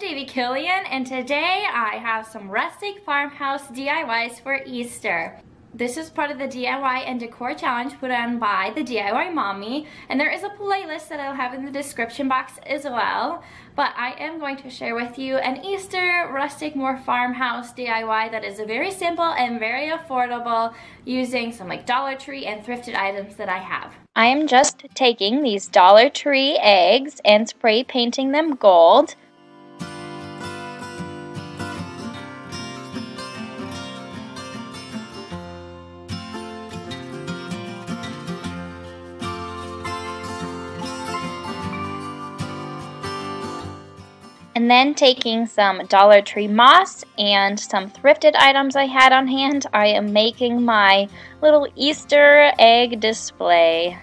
Davee Kilian and today I have some rustic farmhouse DIYs for Easter. This is part of the DIY and decor challenge put on by the DIY Mommy and there is a playlist that I'll have in the description box as well but I am going to share with you an Easter rustic more farmhouse DIY that is a very simple and very affordable using some like Dollar Tree and thrifted items that I have. I am just taking these Dollar Tree eggs and spray painting them gold. And then taking some Dollar Tree moss and some thrifted items I had on hand, I am making my little Easter egg display.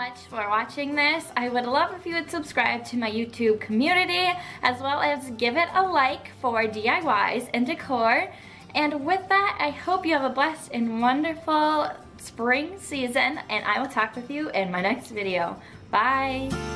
Much for watching this. I would love if you would subscribe to my YouTube community as well as give it a like for DIYs and decor. And with that, I hope you have a blessed and wonderful spring season and I will talk with you in my next video. Bye!